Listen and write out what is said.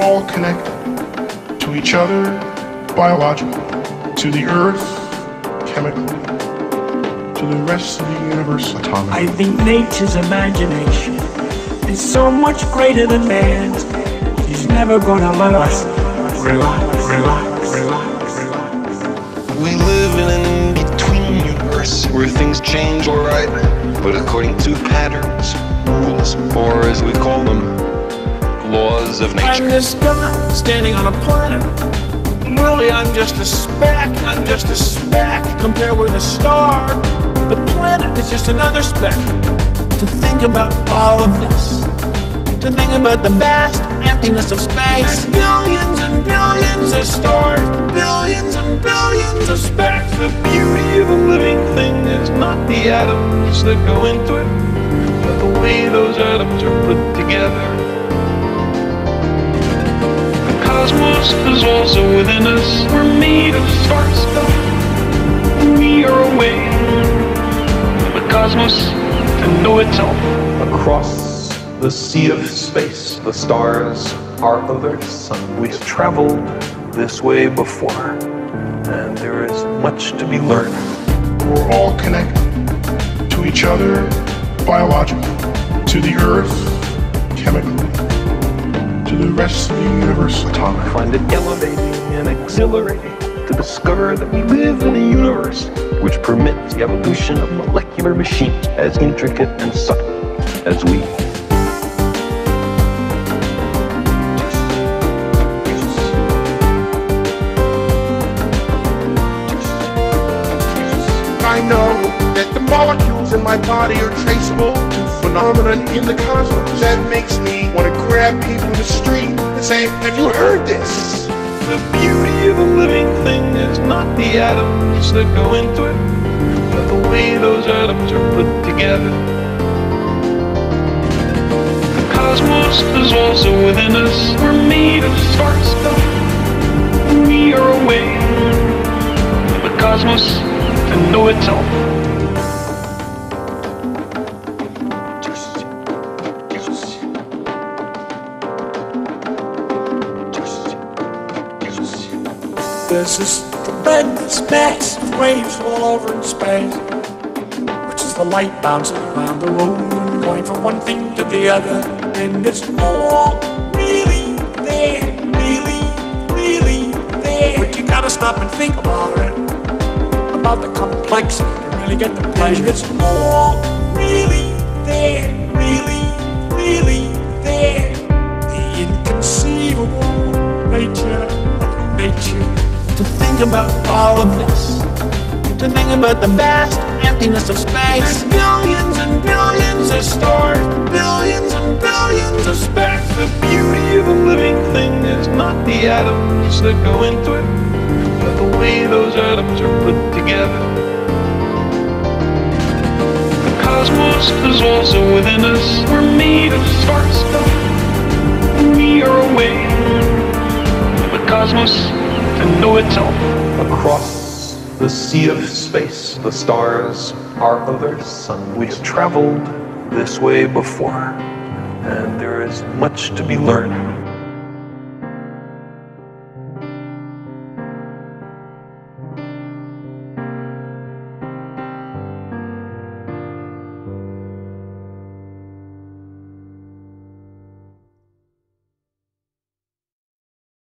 all connected to each other biologically, to the earth chemically, to the rest of the universe atomically. I think nature's imagination is so much greater than man's. He's never gonna let us relax, relax, relax, relax. We live in an in-between universe where things change alright, but according to patterns, rules, or as we call them, laws of I'm nature. this guy standing on a planet. Really, I'm just a speck. I'm just a speck compared with a star. The planet is just another speck. To think about all of this, to think about the vast emptiness of space, billions and billions of stars, billions and billions of specks. The beauty of a living thing is not the atoms that go into it, but the way those atoms are put together. Cosmos is also within us. We're made of star. We are a way for the cosmos to know itself. Across the sea of space, the stars are other sun. We've traveled this way before, and there is much to be learned. We're all connected to each other biologically, to the earth chemically, to the rest of the universe I find it elevating and exhilarating to discover that we live in a universe which permits the evolution of molecular machines as intricate and subtle as we. I know that the molecules in my body are traceable to phenomena in the cosmos. That makes me want to grab people in the street and say, Have you heard this? The beauty of a living thing is not the atoms that go into it, but the way those atoms are put together. The cosmos is also within us. We're made of star There's this tremendous mass of waves all over in space, which is the light bouncing around the room, going from one thing to the other, and it's all really there, really, really there. But you gotta stop and think about it, about the complexity to really get the pleasure. It's all really about all of this, to think about the vast emptiness of space, billions and billions of stars, billions and billions of specks. The beauty of a living thing is not the atoms that go into it, but the way those atoms are put together. The cosmos is also within us. We're made of star stuff. We are a way for the cosmos itself. Across the sea of space, the stars are other sun. We've traveled this way before, and there is much to be learned.